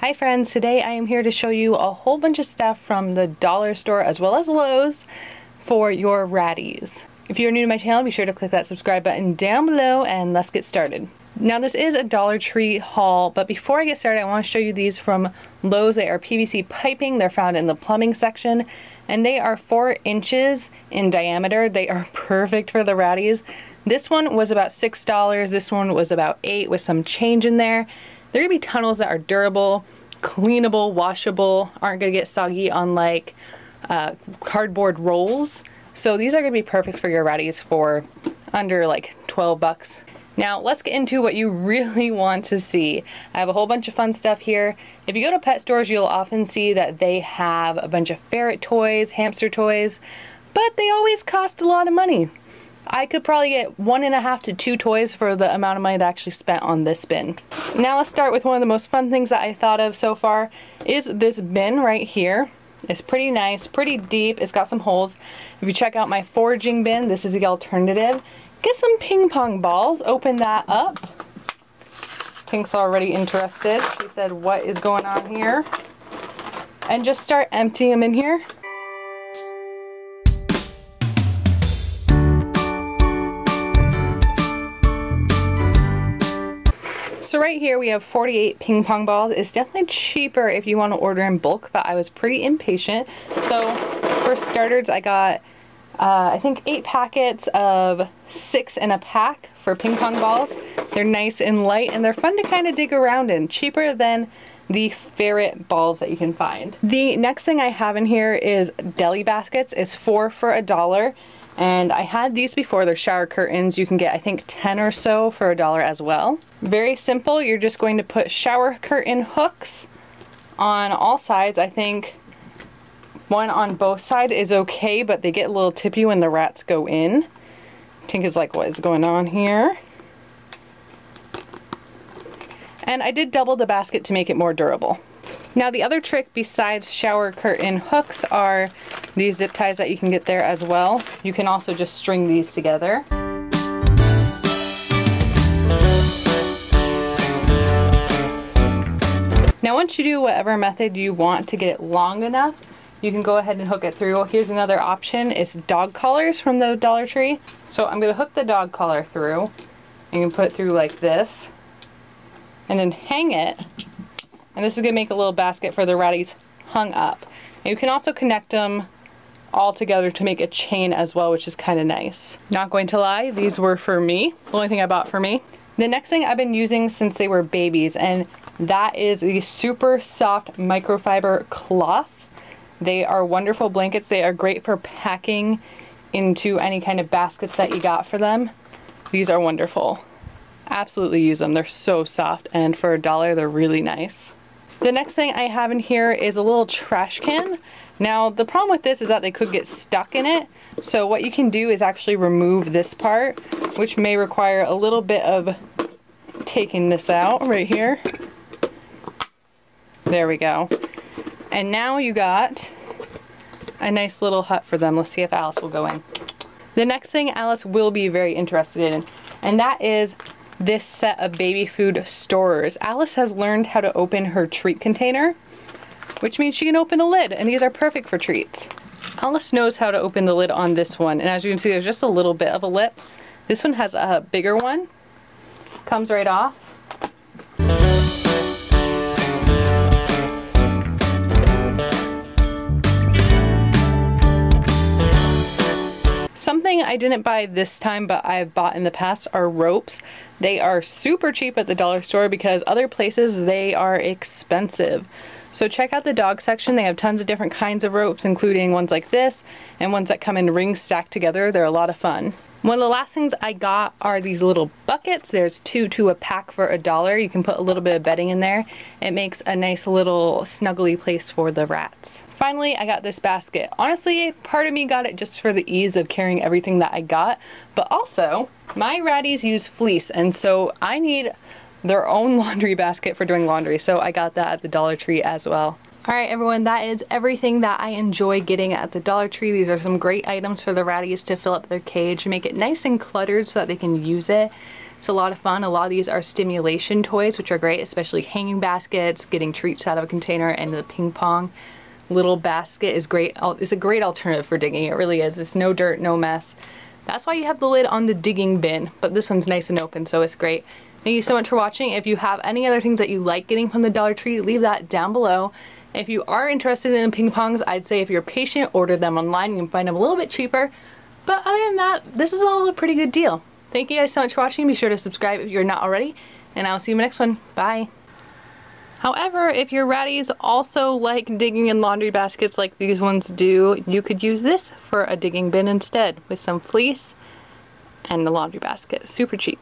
Hi friends, today I am here to show you a whole bunch of stuff from the dollar store as well as Lowe's for your ratties. If you're new to my channel, be sure to click that subscribe button down below and let's get started. Now this is a Dollar Tree haul, but before I get started, I want to show you these from Lowe's. They are PVC piping. They're found in the plumbing section and they are four inches in diameter. They are perfect for the ratties. This one was about $6. This one was about eight with some change in there. They're gonna be tunnels that are durable, cleanable, washable, aren't gonna get soggy unlike uh, cardboard rolls. So these are gonna be perfect for your ratties for under like 12 bucks. Now let's get into what you really want to see. I have a whole bunch of fun stuff here. If you go to pet stores, you'll often see that they have a bunch of ferret toys, hamster toys, but they always cost a lot of money. I could probably get one and a half to two toys for the amount of money that I actually spent on this bin. Now let's start with one of the most fun things that I thought of so far is this bin right here. It's pretty nice, pretty deep, it's got some holes. If you check out my foraging bin, this is the alternative. Get some ping pong balls, open that up. Tink's already interested. She said, what is going on here? And just start emptying them in here. So right here we have 48 ping pong balls. It's definitely cheaper if you want to order in bulk, but I was pretty impatient. So for starters, I got, uh, I think eight packets of six in a pack for ping pong balls. They're nice and light and they're fun to kind of dig around in. Cheaper than the ferret balls that you can find. The next thing I have in here is deli baskets. It's four for a dollar. And I had these before, they're shower curtains. You can get, I think, 10 or so for a dollar as well. Very simple, you're just going to put shower curtain hooks on all sides. I think one on both sides is okay, but they get a little tippy when the rats go in. Tink is like, what is going on here? And I did double the basket to make it more durable. Now the other trick besides shower curtain hooks are these zip ties that you can get there as well. You can also just string these together. Now once you do whatever method you want to get it long enough, you can go ahead and hook it through. Here's another option, it's dog collars from the Dollar Tree. So I'm gonna hook the dog collar through. You can put it through like this and then hang it and this is going to make a little basket for the ratties hung up. And you can also connect them all together to make a chain as well, which is kind of nice. Not going to lie, these were for me. The only thing I bought for me. The next thing I've been using since they were babies, and that is the super soft microfiber cloths. They are wonderful blankets. They are great for packing into any kind of baskets that you got for them. These are wonderful. Absolutely use them. They're so soft, and for a dollar, they're really nice. The next thing I have in here is a little trash can. Now the problem with this is that they could get stuck in it. So what you can do is actually remove this part, which may require a little bit of taking this out right here. There we go. And now you got a nice little hut for them. Let's see if Alice will go in. The next thing Alice will be very interested in, and that is this set of baby food storers. Alice has learned how to open her treat container, which means she can open a lid, and these are perfect for treats. Alice knows how to open the lid on this one, and as you can see, there's just a little bit of a lip. This one has a bigger one, comes right off. I didn't buy this time, but I've bought in the past are ropes. They are super cheap at the dollar store because other places they are expensive. So check out the dog section. They have tons of different kinds of ropes, including ones like this and ones that come in rings stacked together. They're a lot of fun. One of the last things I got are these little buckets. There's two to a pack for a dollar. You can put a little bit of bedding in there. It makes a nice little snuggly place for the rats. Finally, I got this basket. Honestly, part of me got it just for the ease of carrying everything that I got, but also my ratties use fleece and so I need their own laundry basket for doing laundry, so I got that at the Dollar Tree as well. Alright everyone, that is everything that I enjoy getting at the Dollar Tree. These are some great items for the ratties to fill up their cage, make it nice and cluttered so that they can use it. It's a lot of fun. A lot of these are stimulation toys, which are great, especially hanging baskets, getting treats out of a container, and the ping pong little basket is great. It's a great alternative for digging. It really is. It's no dirt, no mess. That's why you have the lid on the digging bin, but this one's nice and open, so it's great. Thank you so much for watching. If you have any other things that you like getting from the Dollar Tree, leave that down below. If you are interested in ping pongs, I'd say if you're patient, order them online. You can find them a little bit cheaper. But other than that, this is all a pretty good deal. Thank you guys so much for watching. Be sure to subscribe if you're not already. And I'll see you in the next one. Bye. However, if your ratties also like digging in laundry baskets like these ones do, you could use this for a digging bin instead with some fleece and the laundry basket. Super cheap.